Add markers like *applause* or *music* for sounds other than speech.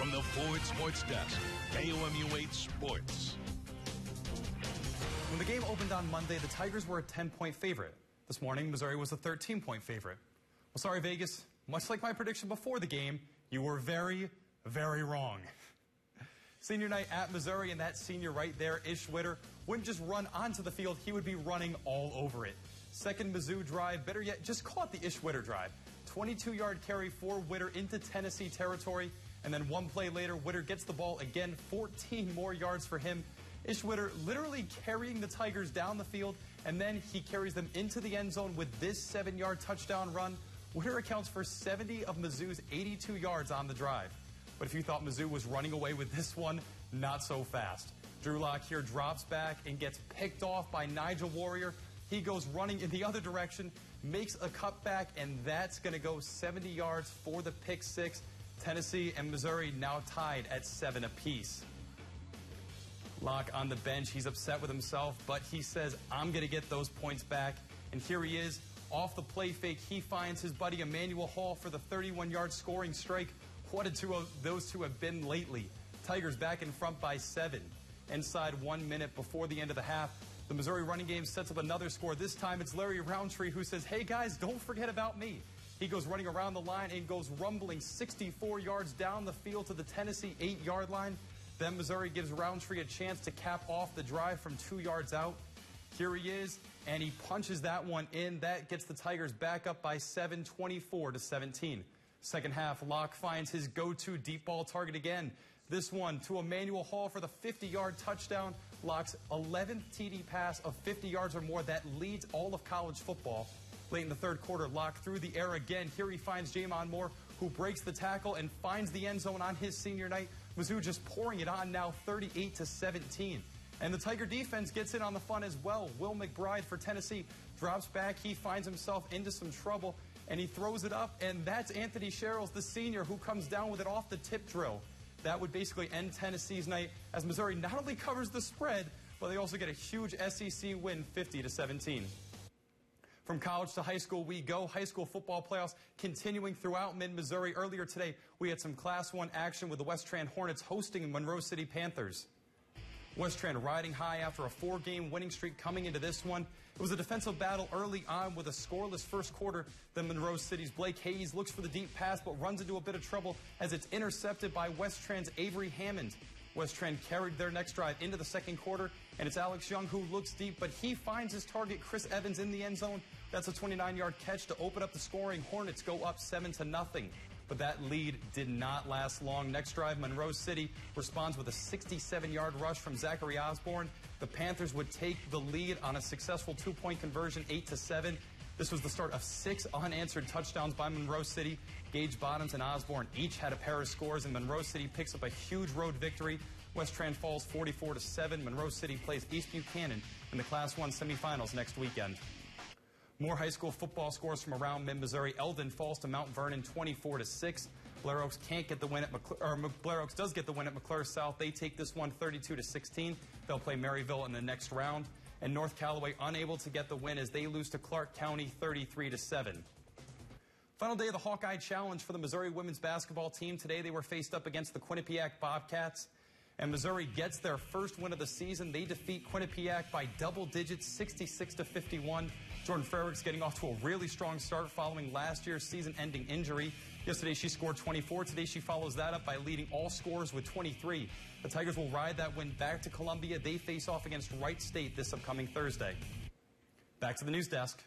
From the Ford Sports Desk, KOMU 8 Sports. When the game opened on Monday, the Tigers were a 10-point favorite. This morning, Missouri was a 13-point favorite. Well, sorry, Vegas. Much like my prediction before the game, you were very, very wrong. *laughs* Senior night at Missouri, and that senior right there, Ish Witter, wouldn't just run onto the field, he would be running all over it. Second Mizzou drive, better yet, just call it the Ish Witter drive. 22-yard carry for Witter into Tennessee territory, and then one play later, Witter gets the ball again, 14 more yards for him. Ish Witter literally carrying the Tigers down the field, and then he carries them into the end zone with this seven-yard touchdown run. Witter accounts for 70 of Mizzou's 82 yards on the drive. But if you thought Mizzou was running away with this one, not so fast. Drew Lock here drops back and gets picked off by Nigel Warrior. He goes running in the other direction, makes a cutback, and that's going to go 70 yards for the pick six. Tennessee and Missouri now tied at seven apiece. Lock on the bench. He's upset with himself, but he says, I'm going to get those points back. And here he is. Off the play fake, he finds his buddy Emmanuel Hall for the 31-yard scoring strike. What did two of those two have been lately? Tigers back in front by seven. Inside one minute before the end of the half, the Missouri running game sets up another score. This time it's Larry Rountree who says, hey guys, don't forget about me. He goes running around the line and goes rumbling 64 yards down the field to the Tennessee eight-yard line. Then Missouri gives Rountree a chance to cap off the drive from two yards out. Here he is, and he punches that one in. That gets the Tigers back up by 7, 24 to 17. Second half, Lock finds his go-to deep ball target again. This one to Emmanuel Hall for the 50-yard touchdown. Lock's 11th TD pass of 50 yards or more that leads all of college football. Late in the third quarter, Lock through the air again. Here he finds J'Mon Moore, who breaks the tackle and finds the end zone on his senior night. Mizzou just pouring it on now 38 to 17. And the Tiger defense gets in on the fun as well. Will McBride for Tennessee drops back. He finds himself into some trouble and he throws it up. And that's Anthony Sherrils, the senior, who comes down with it off the tip drill. That would basically end Tennessee's night as Missouri not only covers the spread, but they also get a huge SEC win 50 to 17. From college to high school, we go. High school football playoffs continuing throughout mid-Missouri. Earlier today, we had some Class 1 action with the Westran Hornets hosting Monroe City Panthers. Westran riding high after a four-game winning streak coming into this one. It was a defensive battle early on with a scoreless first quarter. Then Monroe City's Blake Hayes looks for the deep pass but runs into a bit of trouble as it's intercepted by Westran's Avery Hammond. Westran carried their next drive into the second quarter, and it's Alex Young who looks deep, but he finds his target, Chris Evans, in the end zone. That's a 29-yard catch to open up the scoring. Hornets go up 7 to nothing but that lead did not last long. Next drive, Monroe City responds with a 67-yard rush from Zachary Osborne. The Panthers would take the lead on a successful two-point conversion, 8 to 7. This was the start of six unanswered touchdowns by Monroe City. Gage Bottoms and Osborne each had a pair of scores, and Monroe City picks up a huge road victory. Westran falls 44 to 7. Monroe City plays East Buchanan in the Class 1 semifinals next weekend. More high school football scores from around mid-Missouri. Eldon falls to Mount Vernon 24 to 6. Blair Oaks can't get the win at McCluer, or Blair Oaks does get the win at McCluer South. They take this one 32 to 16. They'll play Maryville in the next round. And North Callaway unable to get the win as they lose to Clark County 33 to 7. Final day of the Hawkeye Challenge for the Missouri women's basketball team. Today they were faced up against the Quinnipiac Bobcats and Missouri gets their first win of the season. They defeat Quinnipiac by double digits, 66 to 51. Jordan Frericks getting off to a really strong start following last year's season-ending injury. Yesterday she scored 24. Today she follows that up by leading all scores with 23. The Tigers will ride that win back to Columbia. They face off against Wright State this upcoming Thursday. Back to the news desk.